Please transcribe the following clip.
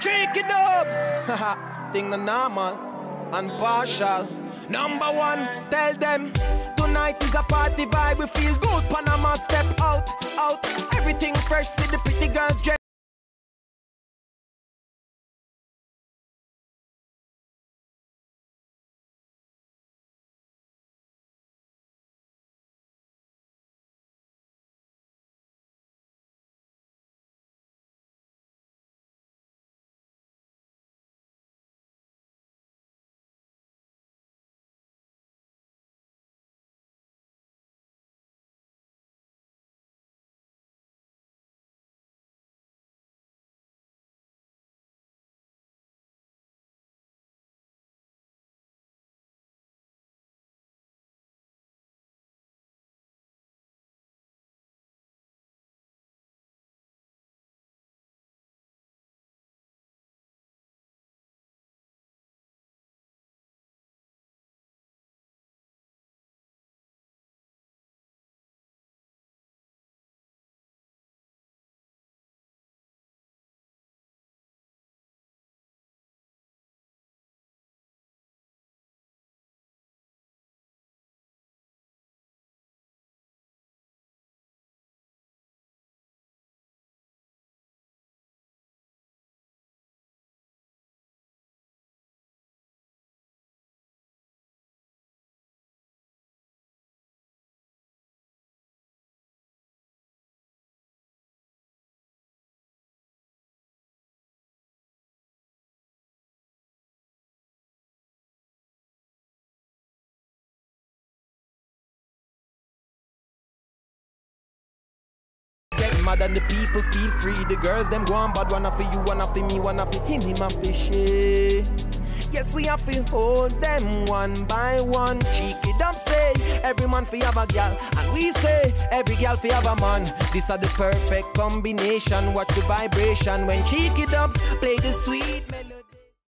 Chiqui Dubs. Thing the normal and partial. Number one, tell them tonight is a party vibe. We feel good. Panama step out, out. Everything fresh. See the pretty girls dress. Mad and the people feel free. The girls them go on bad, one for you, one for me, one for him, him and fishy. Yes, we have to hold them one by one. Chiqui Dubs say, every man fi have a gal, and we say, every gal fi have a man. This are the perfect combination. Watch the vibration when Chiqui Dubs play the sweet melody.